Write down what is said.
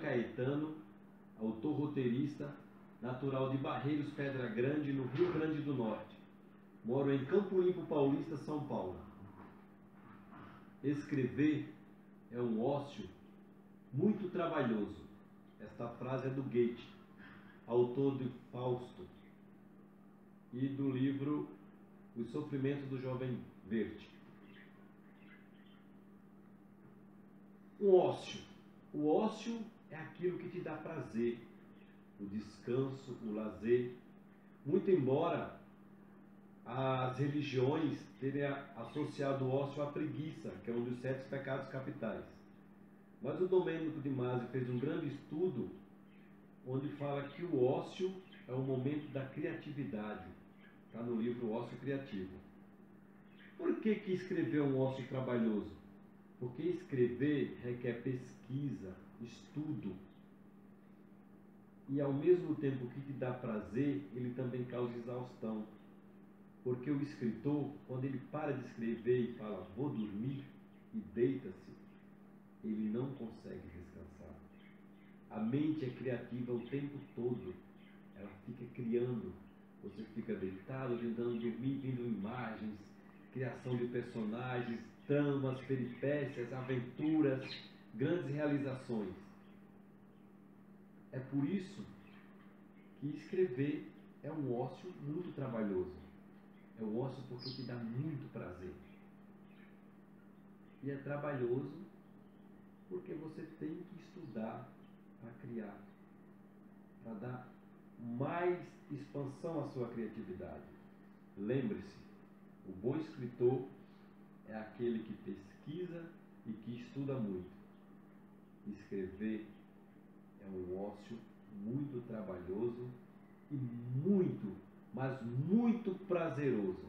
Caetano, autor roteirista, natural de Barreiros Pedra Grande, no Rio Grande do Norte. Moro em Campo Limpo Paulista, São Paulo. Escrever é um ócio muito trabalhoso. Esta frase é do Goethe, autor de Fausto e do livro Os Sofrimentos do Jovem Verde. Um ócio. O ócio é aquilo que te dá prazer, o descanso, o lazer. Muito embora as religiões tenham associado o ócio à preguiça, que é um dos sete pecados capitais. Mas o Domênico de Masi fez um grande estudo onde fala que o ócio é o momento da criatividade. Está no livro Ócio Criativo. Por que, que escrever é um ócio trabalhoso? Porque escrever requer pesquisa, estudo. E ao mesmo tempo que te dá prazer, ele também causa exaustão. Porque o escritor, quando ele para de escrever e fala, vou dormir, e deita-se, ele não consegue descansar. A mente é criativa o tempo todo. Ela fica criando. Você fica deitado, tentando dormir, vendo imagens, criação de personagens, tramas, peripécias, aventuras, grandes realizações. É por isso que escrever é um ócio muito trabalhoso. É um ócio porque te dá muito prazer. E é trabalhoso porque você tem que estudar para criar, para dar mais expansão à sua criatividade. Lembre-se, o bom escritor é aquele que pesquisa e que estuda muito. Escrever é um ócio muito trabalhoso e muito, mas muito prazeroso.